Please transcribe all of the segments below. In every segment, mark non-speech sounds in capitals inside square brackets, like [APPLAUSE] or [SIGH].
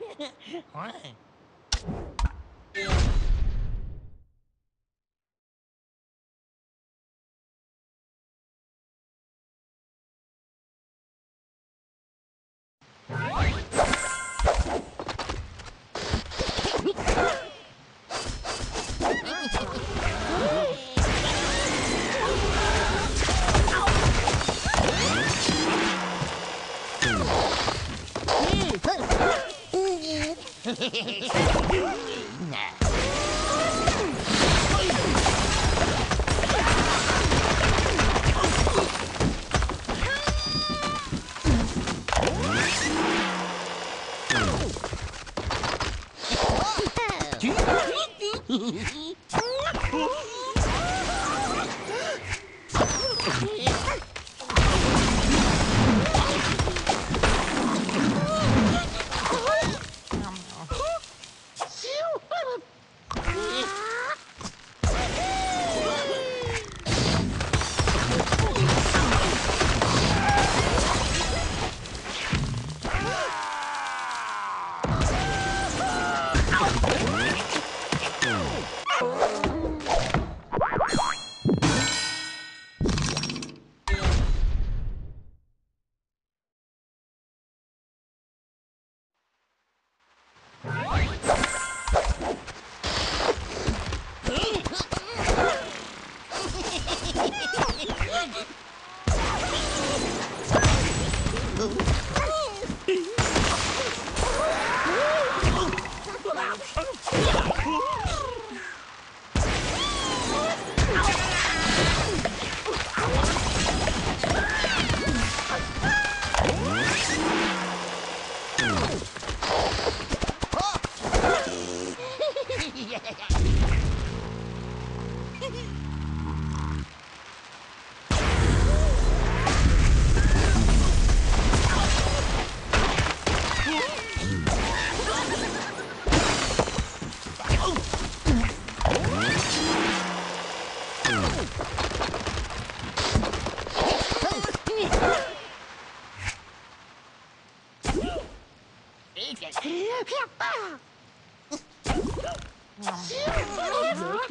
[LAUGHS] Why? [LAUGHS] Ha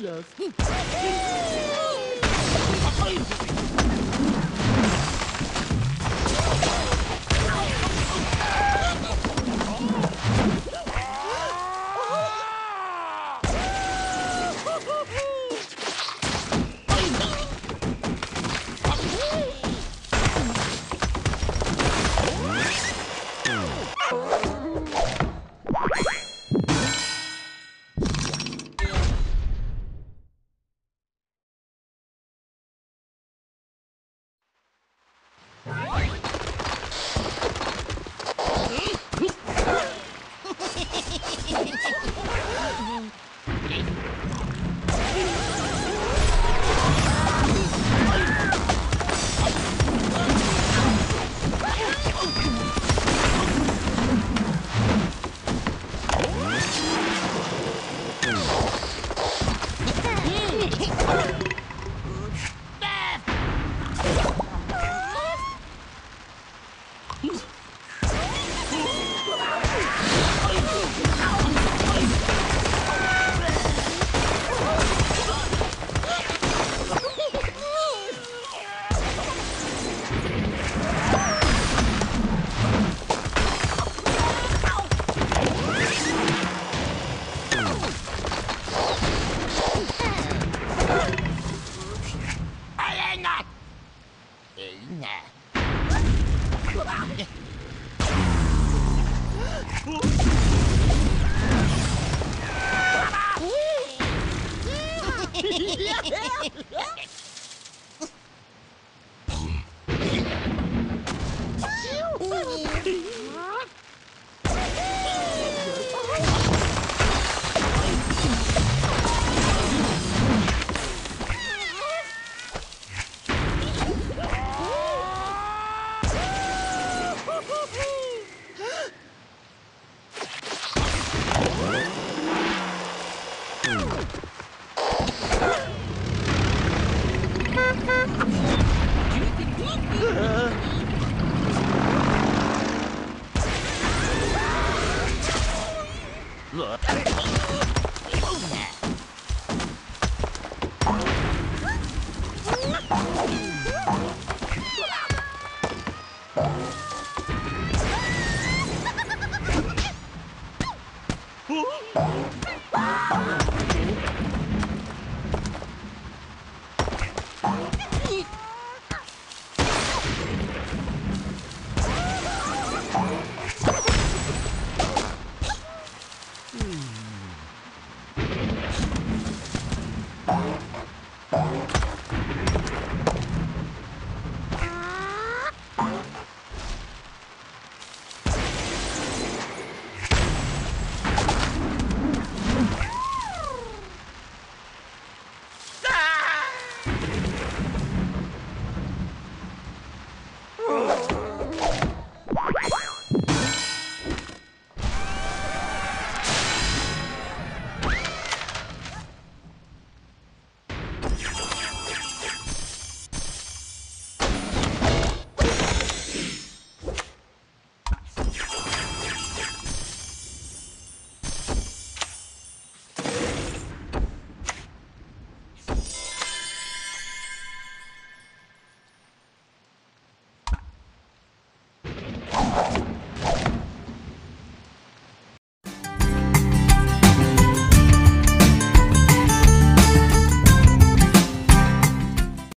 Yes.